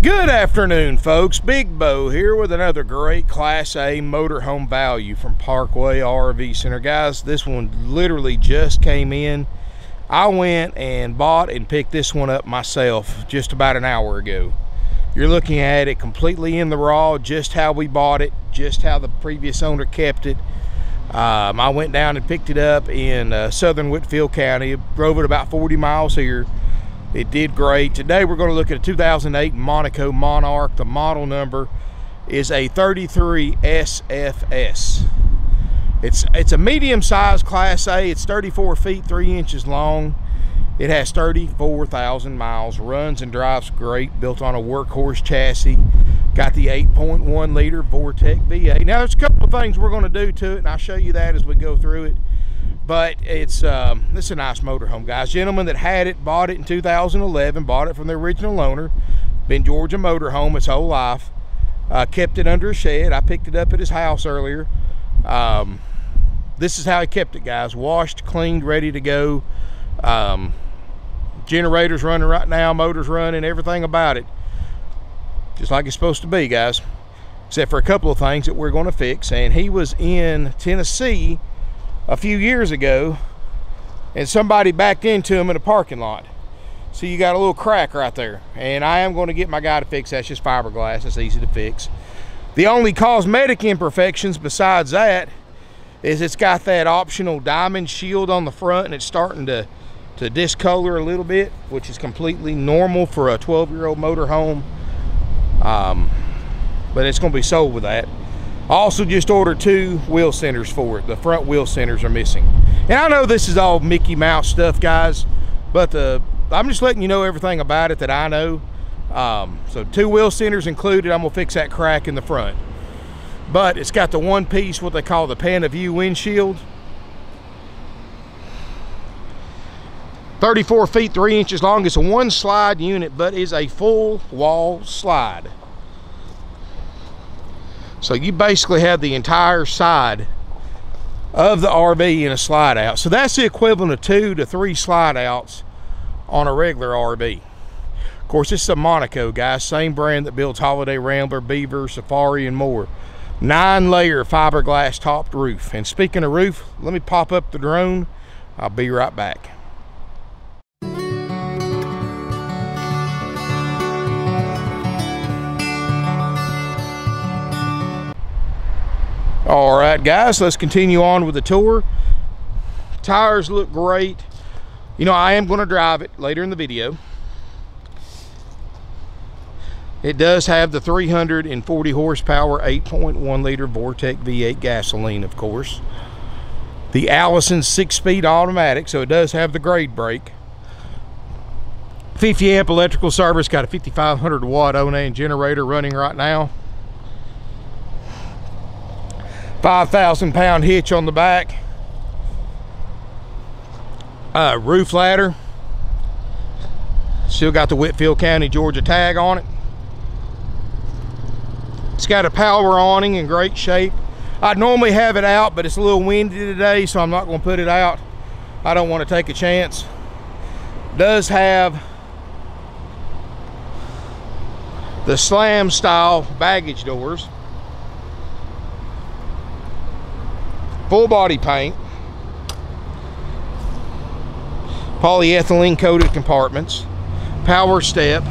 Good afternoon, folks. Big Bo here with another great Class A motorhome value from Parkway RV Center. Guys, this one literally just came in. I went and bought and picked this one up myself just about an hour ago. You're looking at it completely in the raw, just how we bought it, just how the previous owner kept it. Um, I went down and picked it up in uh, southern Whitfield County, drove it about 40 miles here it did great. Today we're going to look at a 2008 Monaco Monarch. The model number is a 33 SFS. It's, it's a medium-sized Class A. It's 34 feet, 3 inches long. It has 34,000 miles, runs and drives great, built on a workhorse chassis. Got the 8.1 liter Vortec V8. Now, there's a couple of things we're going to do to it, and I'll show you that as we go through it but it's um, it's a nice motorhome, guys. Gentleman that had it, bought it in 2011, bought it from the original owner. Been Georgia motorhome his whole life. Uh, kept it under a shed. I picked it up at his house earlier. Um, this is how he kept it, guys. Washed, cleaned, ready to go. Um, generators running right now, motors running, everything about it. Just like it's supposed to be, guys. Except for a couple of things that we're going to fix. And he was in Tennessee a few years ago and somebody backed into him in a parking lot. So you got a little crack right there. And I am going to get my guy to fix that. It's just fiberglass. It's easy to fix. The only cosmetic imperfections besides that is it's got that optional diamond shield on the front and it's starting to, to discolor a little bit, which is completely normal for a 12-year-old motorhome. Um, but it's going to be sold with that. Also just ordered two wheel centers for it. The front wheel centers are missing. And I know this is all Mickey Mouse stuff, guys, but the I'm just letting you know everything about it that I know. Um, so two wheel centers included. I'm gonna fix that crack in the front. But it's got the one piece, what they call the Panaview windshield. 34 feet, three inches long. It's a one slide unit, but is a full wall slide. So you basically have the entire side of the RV in a slide out. So that's the equivalent of two to three slide outs on a regular RV. Of course, this is a Monaco, guys. Same brand that builds Holiday Rambler, Beaver, Safari, and more. Nine layer fiberglass topped roof. And speaking of roof, let me pop up the drone. I'll be right back. All right, guys, let's continue on with the tour. Tires look great. You know, I am going to drive it later in the video. It does have the 340 horsepower, 8.1 liter Vortec V8 gasoline, of course. The Allison six-speed automatic, so it does have the grade brake. 50 amp electrical service, got a 5500 watt Onan generator running right now. 5,000 pound hitch on the back. Uh, roof ladder. Still got the Whitfield County, Georgia tag on it. It's got a power awning in great shape. I'd normally have it out, but it's a little windy today, so I'm not gonna put it out. I don't wanna take a chance. Does have the slam style baggage doors. Full body paint, polyethylene coated compartments, power step,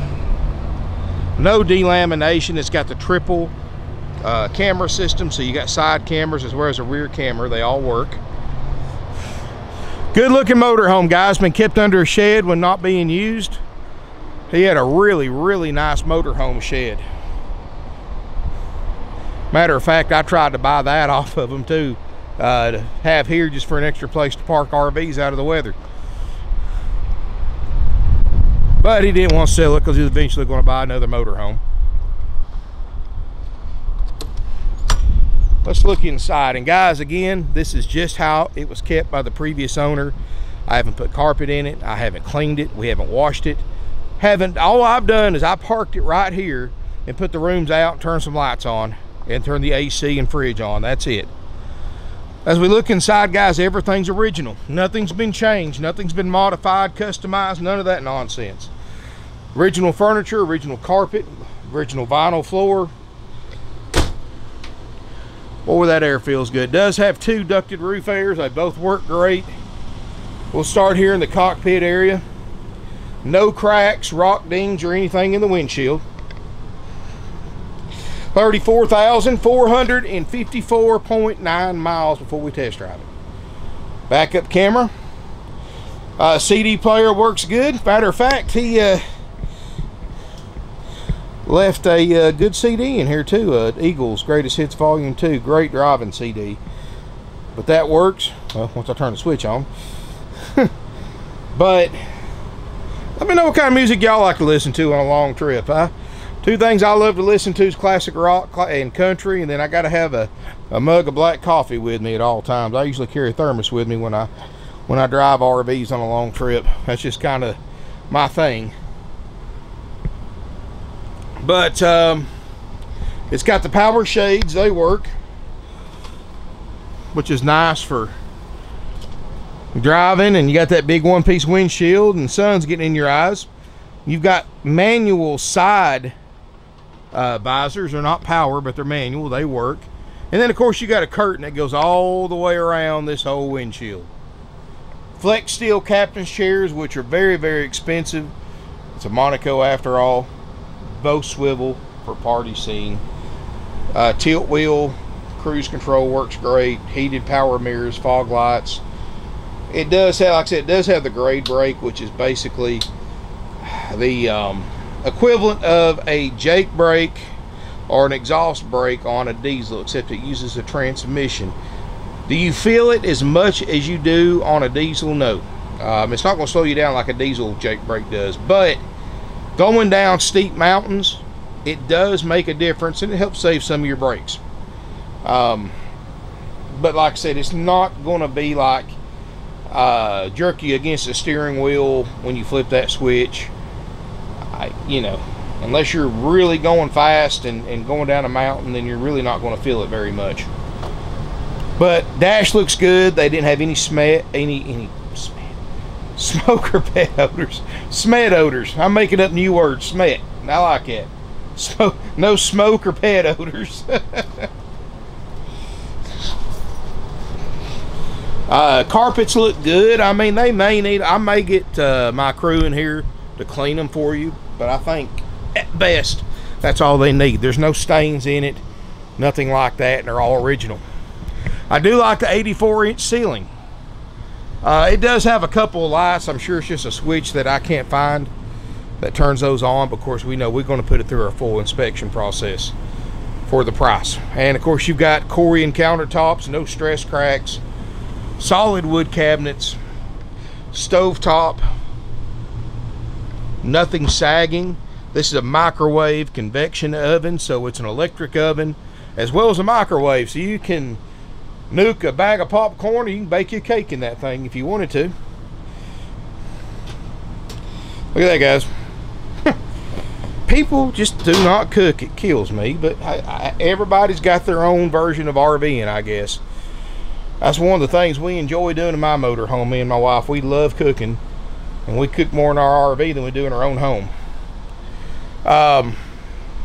no delamination. It's got the triple uh, camera system, so you got side cameras as well as a rear camera. They all work. Good looking motorhome, guys. Been kept under a shed when not being used. He had a really, really nice motorhome shed. Matter of fact, I tried to buy that off of him too uh, to have here just for an extra place to park RVs out of the weather. But he didn't want to sell it because he was eventually going to buy another motorhome. Let's look inside. And guys, again, this is just how it was kept by the previous owner. I haven't put carpet in it. I haven't cleaned it. We haven't washed it. Haven't, all I've done is I parked it right here and put the rooms out, turn some lights on, and turn the AC and fridge on. That's it. As we look inside, guys, everything's original. Nothing's been changed. Nothing's been modified, customized, none of that nonsense. Original furniture, original carpet, Original vinyl floor. Boy, that air feels good. It does have two ducted roof airs. They both work great. We'll start here in the cockpit area. No cracks, rock dings, or anything in the windshield. 34,454.9 miles before we test drive it. Backup camera. Uh, CD player works good. Matter of fact, he uh, left a uh, good CD in here too. Uh, Eagles Greatest Hits Volume 2. Great driving CD. But that works. Well, once I turn the switch on. but let me know what kind of music y'all like to listen to on a long trip, huh? Two things I love to listen to is classic rock and country, and then I got to have a, a mug of black coffee with me at all times. I usually carry a thermos with me when I when I drive RVs on a long trip. That's just kind of my thing. But um, it's got the power shades; they work, which is nice for driving. And you got that big one-piece windshield, and sun's getting in your eyes. You've got manual side uh, visors. They're not power, but they're manual. They work. And then, of course, you got a curtain that goes all the way around this whole windshield. Flexsteel captain's chairs, which are very, very expensive. It's a Monaco after all. Both swivel for party scene. Uh, tilt wheel, cruise control works great. Heated power mirrors, fog lights. It does have, like I said, it does have the grade brake, which is basically the um, equivalent of a Jake brake or an exhaust brake on a diesel, except it uses a transmission. Do you feel it as much as you do on a diesel? No. Um, it's not going to slow you down like a diesel Jake brake does, but going down steep mountains, it does make a difference and it helps save some of your brakes. Um, but like I said, it's not going to be like uh, jerk you against the steering wheel when you flip that switch. You know, unless you're really going fast and, and going down a mountain, then you're really not going to feel it very much. But dash looks good. They didn't have any smet, any any smet, smoke pet odors, smet odors. I'm making up new words. Smet. I like it. Smoke, no smoke or pet odors. uh, carpets look good. I mean, they may need. I may get uh, my crew in here to clean them for you, but I think at best that's all they need. There's no stains in it, nothing like that, and they're all original. I do like the 84 inch ceiling. Uh, it does have a couple of lights. I'm sure it's just a switch that I can't find that turns those on. But of course, we know we're going to put it through our full inspection process for the price. And of course, you've got Corian countertops, no stress cracks, solid wood cabinets, stove top, nothing sagging. This is a microwave convection oven, so it's an electric oven as well as a microwave. So you can nuke a bag of popcorn, or you can bake your cake in that thing if you wanted to. Look at that, guys. People just do not cook. It kills me. But I, I, everybody's got their own version of RVing, I guess. That's one of the things we enjoy doing in my motorhome. Me and my wife, we love cooking. And we cook more in our RV than we do in our own home. Um,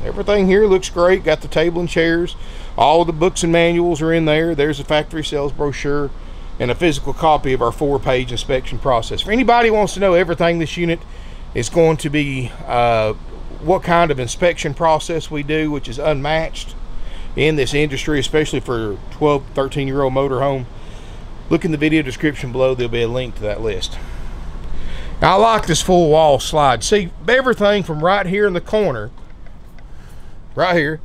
everything here looks great. Got the table and chairs. All the books and manuals are in there. There's a factory sales brochure and a physical copy of our four-page inspection process. For anybody wants to know everything this unit is going to be, uh, what kind of inspection process we do, which is unmatched in this industry, especially for 12, 13-year-old motorhome, look in the video description below. There'll be a link to that list. I like this full wall slide. See, everything from right here in the corner, right here,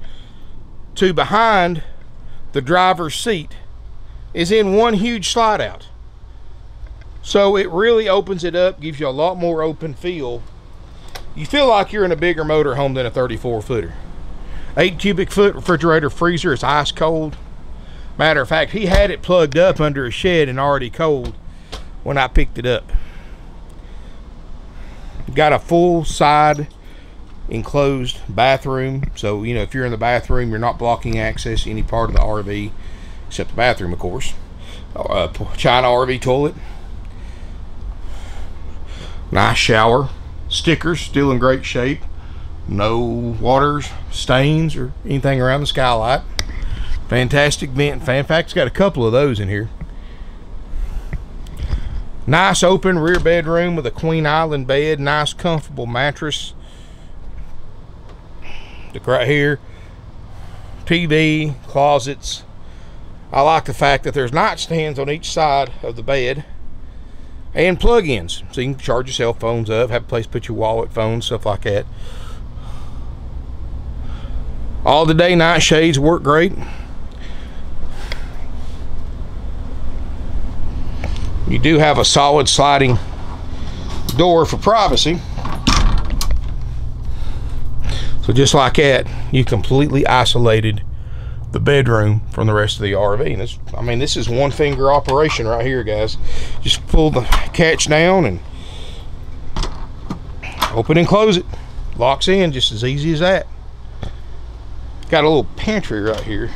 to behind the driver's seat is in one huge slide out. So it really opens it up, gives you a lot more open feel. You feel like you're in a bigger motorhome than a 34 footer. Eight cubic foot refrigerator freezer, is ice cold. Matter of fact, he had it plugged up under a shed and already cold when I picked it up. Got a full side enclosed bathroom. So, you know, if you're in the bathroom, you're not blocking access to any part of the RV, except the bathroom, of course. Uh, China RV toilet. Nice shower. Stickers, still in great shape. No water stains or anything around the skylight. Fantastic vent fan. In fact, it's got a couple of those in here. Nice open rear bedroom with a queen island bed. Nice comfortable mattress. Look right here. TV, closets. I like the fact that there's nightstands on each side of the bed and plug-ins so you can charge your cell phones up have a place to put your wallet phone stuff like that all the day night shades work great you do have a solid sliding door for privacy so just like that you completely isolated the bedroom from the rest of the RV. And this, I mean, this is one finger operation right here, guys. Just pull the catch down and open and close it. Locks in just as easy as that. Got a little pantry right here.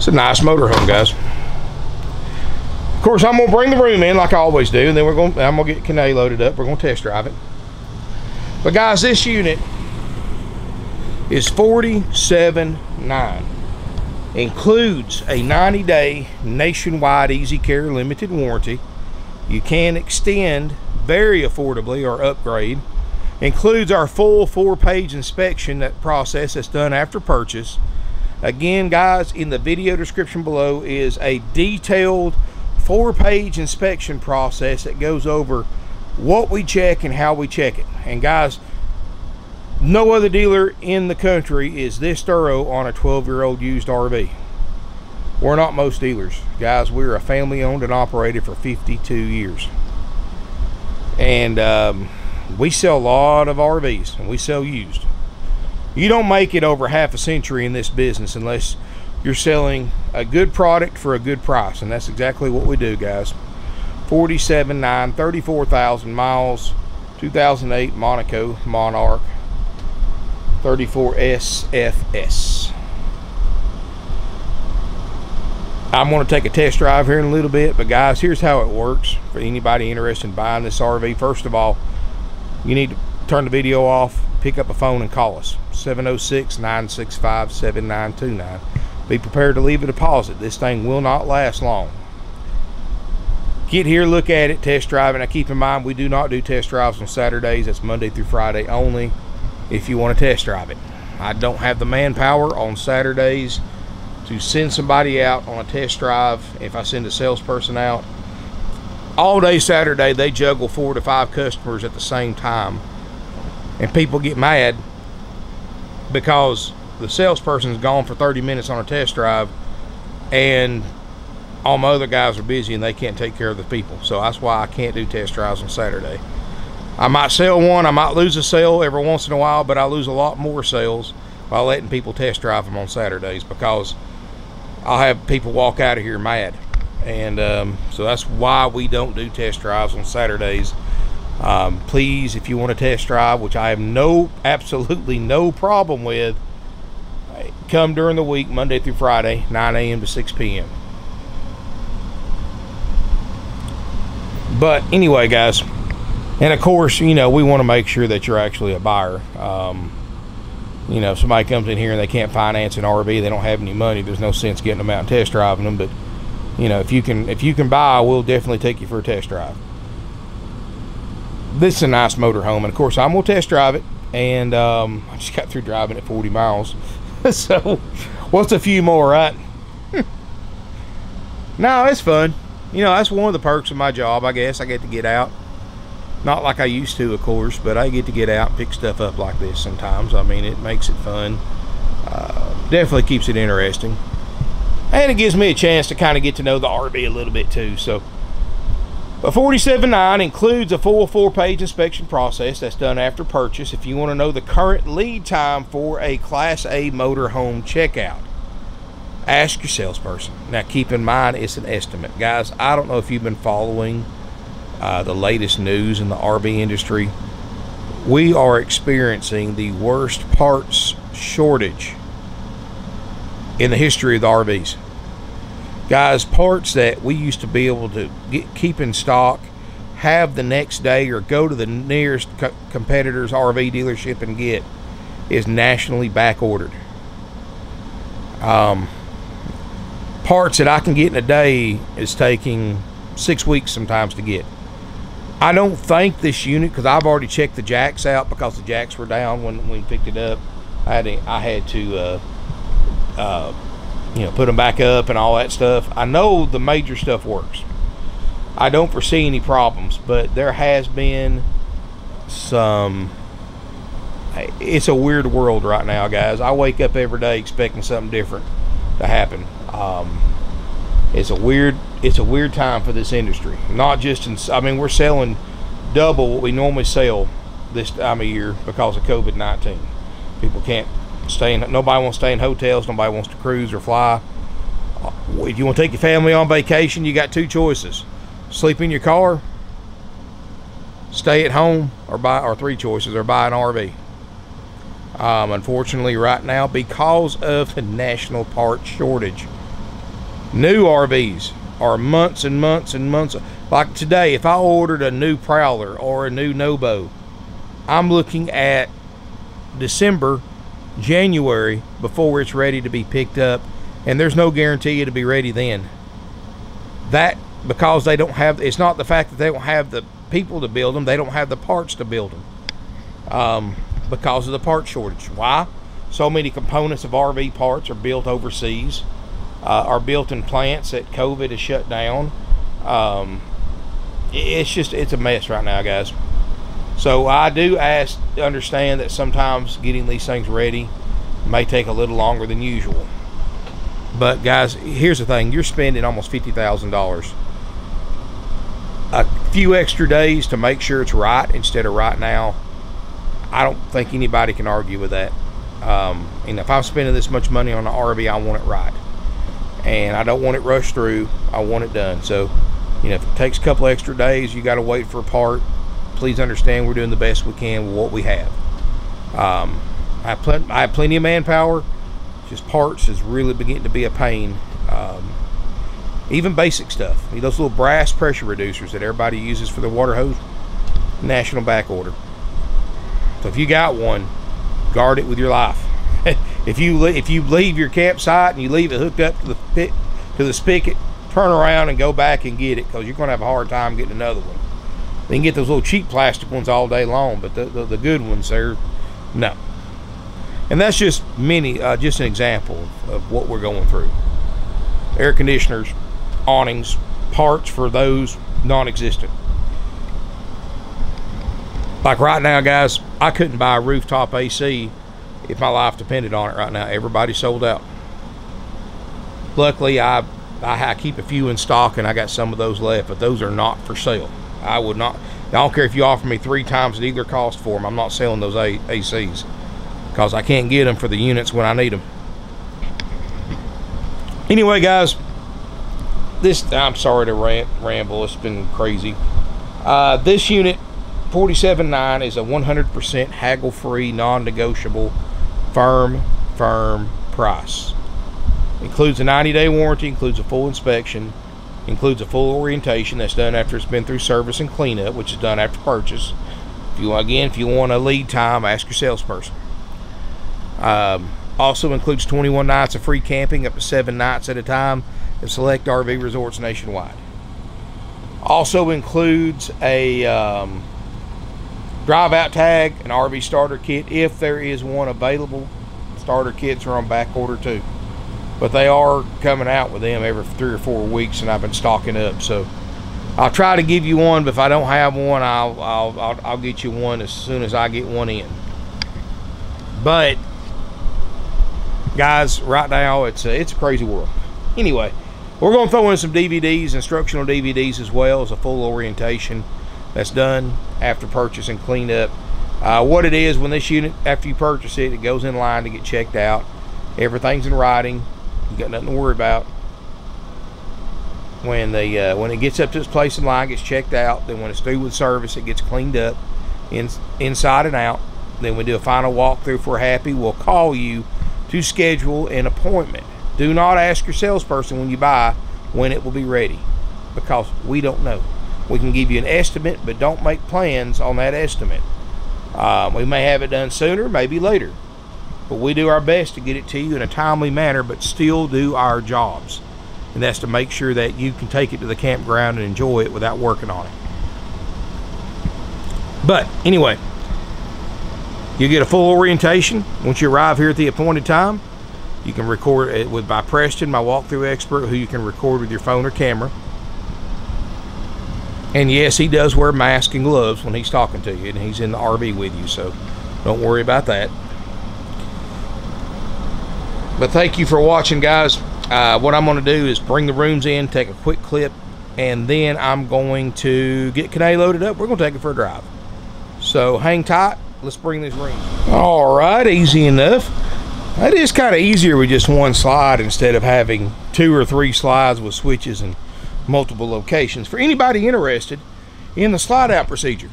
It's a nice motorhome, guys. Of course, I'm gonna bring the room in like I always do, and then we're gonna I'm gonna get Kane loaded up. We're gonna test drive it. But guys, this unit is 47.9. Includes a 90-day nationwide Easy Care limited warranty. You can extend very affordably or upgrade. Includes our full four-page inspection that process that's done after purchase. Again, guys, in the video description below is a detailed four page inspection process that goes over what we check and how we check it. And guys, no other dealer in the country is this thorough on a 12 year old used RV. We're not most dealers. Guys, we're a family owned and operated for 52 years. And um, we sell a lot of RVs and we sell used. You don't make it over half a century in this business unless you're selling a good product for a good price and that's exactly what we do guys. 47.9 34,000 miles 2008 Monaco Monarch 34 SFS I'm going to take a test drive here in a little bit but guys here's how it works for anybody interested in buying this RV first of all you need to turn the video off pick up a phone and call us 706 965 7929 be prepared to leave a deposit. This thing will not last long. Get here, look at it, test drive it. I keep in mind, we do not do test drives on Saturdays. That's Monday through Friday only if you want to test drive it. I don't have the manpower on Saturdays to send somebody out on a test drive if I send a salesperson out. All day Saturday, they juggle four to five customers at the same time. And people get mad because the salesperson's gone for 30 minutes on a test drive and all my other guys are busy and they can't take care of the people. So that's why I can't do test drives on Saturday. I might sell one, I might lose a sale every once in a while, but I lose a lot more sales by letting people test drive them on Saturdays because I'll have people walk out of here mad. And um, so that's why we don't do test drives on Saturdays. Um, please, if you want to test drive, which I have no, absolutely no problem with, come during the week, Monday through Friday, 9 a.m. to 6 p.m. But anyway, guys, and of course, you know, we want to make sure that you're actually a buyer. Um, you know, if somebody comes in here and they can't finance an RV, they don't have any money. There's no sense getting them out and test driving them. But you know, if you can, if you can buy, we'll definitely take you for a test drive. This is a nice motorhome, and of course, I'm gonna test drive it. And um, I just got through driving at 40 miles. so, what's a few more, right? no, it's fun. You know, that's one of the perks of my job, I guess. I get to get out. Not like I used to, of course, but I get to get out and pick stuff up like this sometimes. I mean, it makes it fun. Uh, definitely keeps it interesting. And it gives me a chance to kind of get to know the RV a little bit too. So, but 47.9 includes a full four-page inspection process that's done after purchase if you want to know the current lead time for a Class A motorhome checkout. Ask your salesperson. Now keep in mind it's an estimate. Guys, I don't know if you've been following uh, the latest news in the RV industry. We are experiencing the worst parts shortage in the history of the RVs. Guys, parts that we used to be able to get, keep in stock, have the next day, or go to the nearest co- competitor's RV dealership and get is nationally back ordered. Um, parts that I can get in a day is taking six weeks sometimes to get. I don't think this unit because I've already checked the jacks out because the jacks were down when, we picked it up. I had to, I had to uh, uh, you know put them back up and all that stuff. I know the major stuff works. I don't foresee any problems, but there has been some. It's a weird world right now, guys. I wake up every day expecting something different to happen. Um, it's a weird it's a weird time for this industry. Not just in I mean we're selling double what we normally sell this time of year because of COVID nineteen. People can't stay in nobody wants to stay in hotels, nobody wants to cruise or fly. If you want to take your family on vacation, you got two choices. Sleep in your car, stay at home, or buy or three choices, or buy an RV. Um, unfortunately, right now, because of the national part shortage, New RVs are months and months and months. Like today, if I ordered a new Prowler or a new Nobo, I'm looking at December, January before it's ready to be picked up, and there's no guarantee it'll be ready then. That because they don't have. It's not the fact that they don't have the people to build them; they don't have the parts to build them. Um, because of the part shortage. Why? So many components of RV parts are built overseas uh, are built in plants that COVID has shut down. Um, it's just it's a mess right now, guys. So I do ask understand that sometimes getting these things ready may take a little longer than usual. But guys, here's the thing: you're spending almost fifty thousand dollars. A few extra days to make sure it's right instead of right now. I don't think anybody can argue with that. Um, and if I'm spending this much money on an RV, I want it right and I don't want it rushed through. I want it done. So, you know, if it takes a couple extra days, you got to wait for a part. Please understand we're doing the best we can with what we have. Um, I, have pl- I have plenty of manpower. Just parts is really beginning to be a pain. Um, even basic stuff. Those little brass pressure reducers that everybody uses for the water hose, national back order. So if you got one, guard it with your life. if you if you leave your campsite and you leave it hooked up to the to the spigot, turn around and go back and get it because you're going to have a hard time getting another one. They can get those little cheap plastic ones all day long, but the, the, the good ones, they're no. And that's just many, uh, just an example of, what we're going through. Air conditioners, awnings, parts for those non-existent. Like right now, guys, I couldn't buy a rooftop AC if my life depended on it right now. Everybody's sold out. Luckily, I, I, I keep a few in stock and I got some of those left, but those are not for sale. I would not. I don't care if you offer me three times the dealer cost for them. I'm not selling those ACs because I can't get them for the units when I need them. Anyway, guys, this I'm sorry to rant, ramble. It's been crazy. Uh, this unit 47.9 is a 100% haggle-free, non-negotiable firm, firm price. Includes a 90 day warranty, includes a full inspection, includes a full orientation that's done after it's been through service and cleanup, which is done after purchase. If you again, if you want a lead time, ask your salesperson. Um, also includes 21 nights of free camping, up to seven nights at a time, at select RV resorts nationwide. Also includes a um, drive out tag, an RV starter kit if there is one available. Starter kits are on back order too, but they are coming out with them every three or four weeks, and I've been stocking up. So I'll try to give you one, but if I don't have one, I'll I'll I'll, I'll get you one as soon as I get one in. But guys, right now it's a, it's a crazy world. Anyway, we're going to throw in some DVDs, instructional DVDs as well as a full orientation that's done after purchase and cleaned up. Uh, what it is when this unit, after you purchase it, it goes in line to get checked out. Everything's in writing. You got nothing to worry about. When the uh, when it gets up to its place in line, gets checked out. Then when it's through with service, it gets cleaned up, in, inside and out. Then we do a final walkthrough. If we're happy, we'll call you to schedule an appointment. Do not ask your salesperson when you buy when it will be ready because we don't know. We can give you an estimate, but don't make plans on that estimate. Uh, we may have it done sooner, maybe later, but we do our best to get it to you in a timely manner, but still do our jobs. And that's to make sure that you can take it to the campground and enjoy it without working on it. But anyway, you get a full orientation once you arrive here at the appointed time. You can record it with by Preston, my walkthrough expert, who you can record with your phone or camera. And yes, he does wear mask and gloves when he's talking to you, and he's in the RV with you, so don't worry about that. But thank you for watching, guys. Uh, what I'm going to do is bring the rooms in, take a quick clip, and then I'm going to get Kane loaded up. We're going to take it for a drive. So hang tight. Let's bring these rings. All right, easy enough. That is kind of easier with just one slide instead of having two or three slides with switches and multiple locations. For anybody interested in the slide out procedure,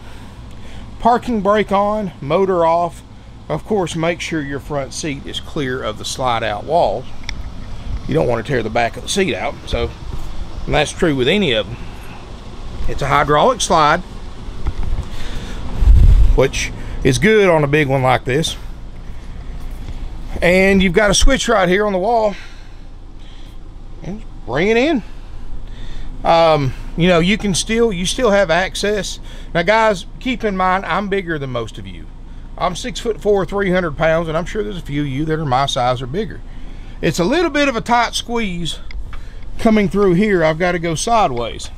parking brake on, motor off. Of course, make sure your front seat is clear of the slide out wall. You don't want to tear the back of the seat out. So that's true with any of them. It's a hydraulic slide, which is good on a big one like this. And you've got a switch right here on the wall. And bring it in. Um, you know, you can still, you still have access. Now guys, keep in mind, I'm bigger than most of you. I'm six foot four, 300 pounds, and I'm sure there's a few of you that are my size or bigger. It's a little bit of a tight squeeze coming through here. I've got to go sideways.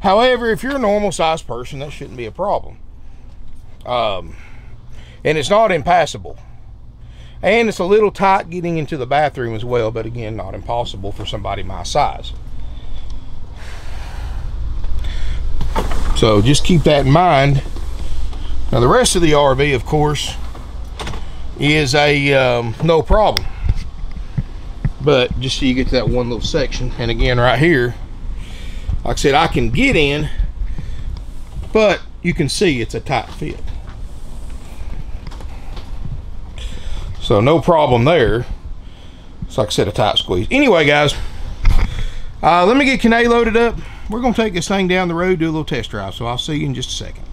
However, if you're a normal size person, that shouldn't be a problem. Um, and it's not impassable. And it's a little tight getting into the bathroom as well, but again, not impossible for somebody my size. So just keep that in mind. Now the rest of the RV, of course, is a um, no problem. But just so you get to that one little section, and again right here, like I said, I can get in, but you can see it's a tight fit. So no problem there. It's like I said, a tight squeeze. Anyway, guys, uh, let me get Kane loaded up. We're to take this thing down the road, do a little test drive. So I'll see you in just a second.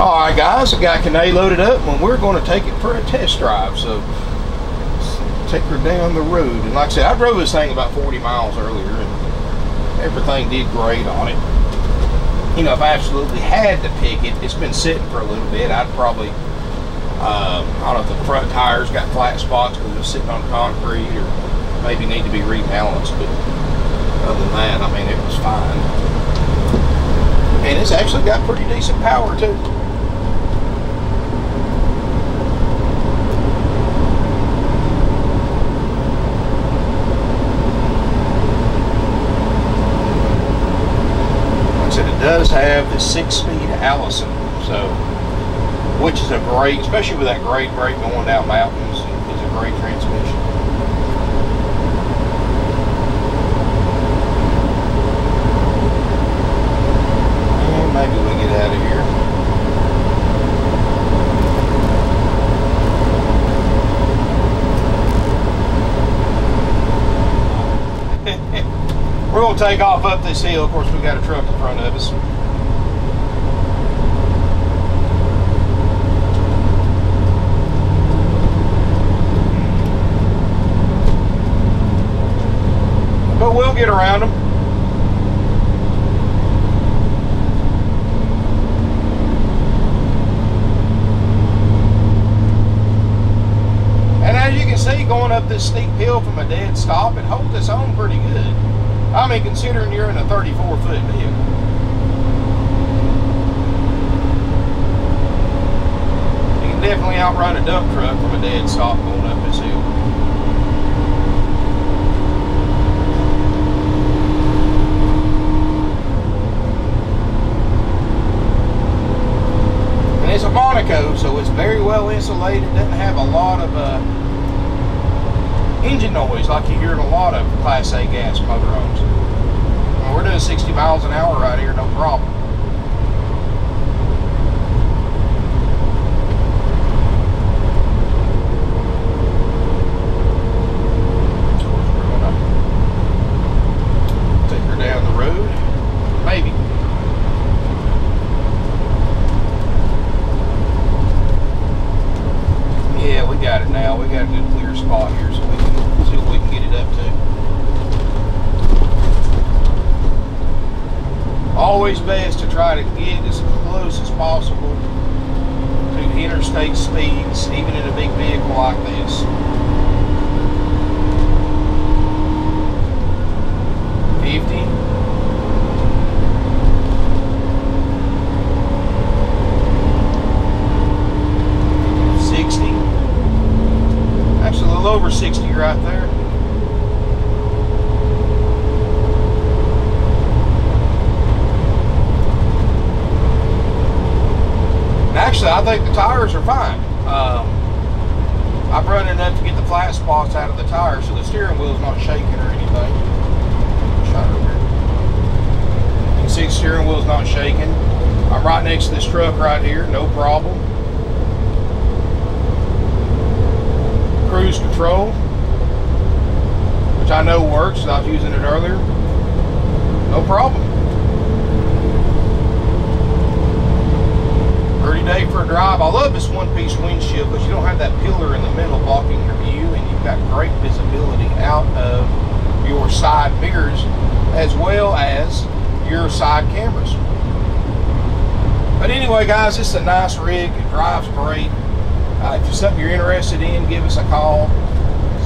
All right, guys, I got Kane loaded up, and we're going to take it for a test drive. So take her down the road. And like I said, I drove this thing about 40 miles earlier, and everything did great on it. You know, if I absolutely had to pick it, it's been sitting for a little bit. I'd probably um, I don't know if the front tires got flat spots because they're sitting on concrete or maybe need to be rebalanced, but other than that, I mean, it was fine. And it's actually got pretty decent power too. Like I said, it does have the six-speed Allison, so which is a great, especially with that grade brake going down mountains, is a great transmission. And maybe we get out of here. We're to take off up this hill. Of course, we got a truck in front of us. but we'll get around them. And as you can see, going up this steep hill from a dead stop, it holds its own pretty good. I mean, considering you're in a 34 foot vehicle. You can definitely outrun a dump truck from a dead stop going up this hill. And it's a Monaco, so it's very well insulated. Doesn't have a lot of uh, engine noise like you hear in a lot of Class A gas motorhomes. We're doing 60 miles an hour right here, no problem. got a good clear spot here so we can see what we can get it up to. Always best to try to get as close as possible to interstate speeds, even in a big vehicle like this. Right there. Actually, I think the tires are fine. Um, I've run enough to get the flat spots out of the tires, so the steering wheel's not shaking or anything. You can see the steering wheel's not shaking. I'm right next to this truck right here, no problem. Cruise control, which I know works, I was using it earlier. No problem. Pretty day for a drive. I love this one-piece windshield because you don't have that pillar in the middle blocking your view and you've got great visibility out of your side mirrors as well as your side cameras. But anyway, guys, this is a nice rig. It drives great. Uh, if it's something you're interested in, give us a call.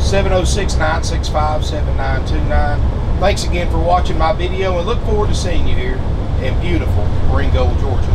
706-965-7929. Thanks again for watching my video and look forward to seeing you here in beautiful Ringgold, Georgia.